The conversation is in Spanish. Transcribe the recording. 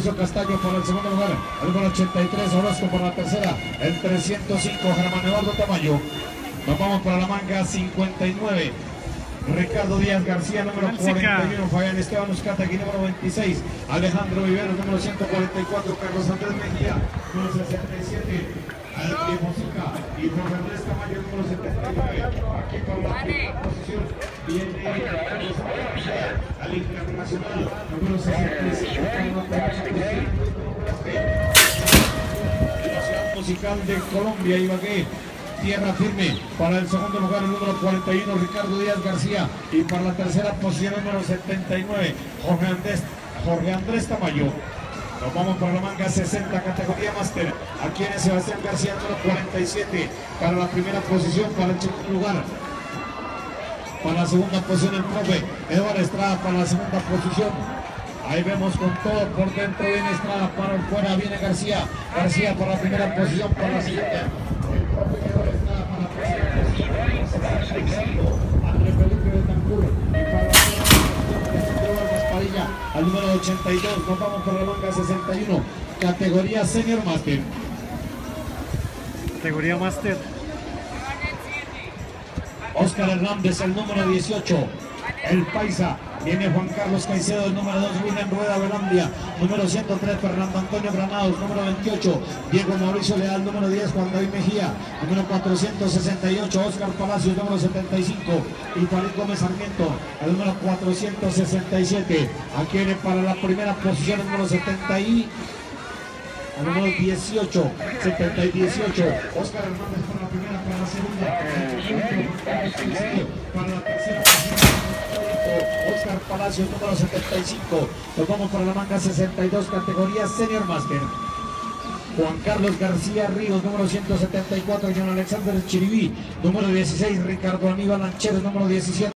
Mauricio Castaño para el segundo lugar, el número 83 Orozco para la tercera, el 305 Germán Eduardo Tamayo. Nos vamos para la manga 59. Ricardo Díaz García, número 41, Fabián Esteban Uzcategui, número 26, Alejandro Viveros, número 144, Carlos Andrés Mejía, número 67, al Música y Jorge Andrés Tamayo, número 79, aquí por la posición, al Internacional, número 65, Carlos Andrés la ciudad musical de Colombia, Ibagué. Tierra firme para el segundo lugar, el número 41, Ricardo Díaz García. Y para la tercera posición, el número 79, Jorge Andrés, Jorge Andrés Tamayo. Nos vamos para la manga 60, categoría máster. Aquí en Sebastián García, número 47, para la primera posición, para el segundo lugar. Para la segunda posición, el profe Eduardo Estrada, para la segunda posición. Ahí vemos con todo por dentro, viene Estrada, para fuera, viene García. García para la primera posición, para la siguiente. El profe Eduardo Estrada para la primera posición. André Felipe Betancur. Al número 82. Nos vamos por la manga 61, categoría Senior Master. Categoría Master. Oscar Hernández, el número 18. El Paisa. Viene Juan Carlos Caicedo, el número 2. William Rueda Velandia. Número 103. Fernando Antonio Granados. Número 28. Diego Mauricio Leal. Número 10. Juan David Mejía. Número 468. Oscar Palacios. Número 75. Y Farid Gómez Sarmiento. El número 467. Aquí viene para la primera posición. El número 70 y al número 18, 70 y 18. Oscar Hernández para la primera, para la segunda. Para la tercera. Oscar Palacios, número 75. Nos vamos para la manga 62, categoría Senior Master. Juan Carlos García Ríos, número 174. John Alexander Chiribí, número 16. Ricardo Aníbal Lancheros, número 17.